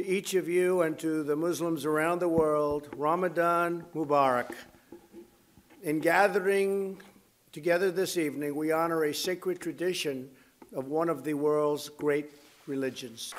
To each of you and to the Muslims around the world, Ramadan Mubarak. In gathering together this evening, we honor a sacred tradition of one of the world's great religions.